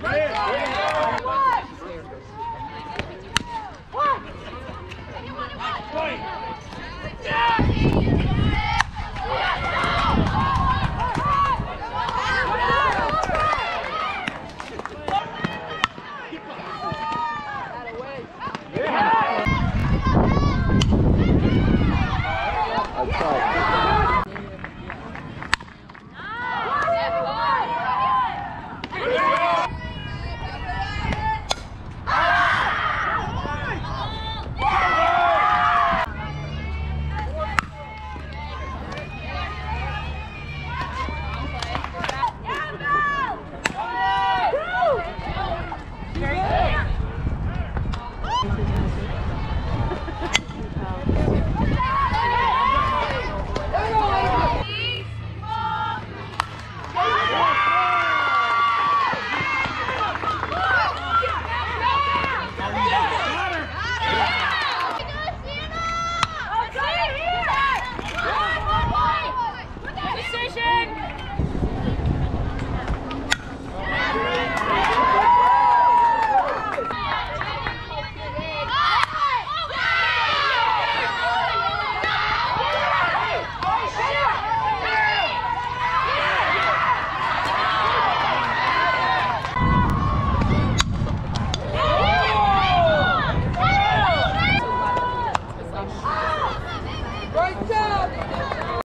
Great.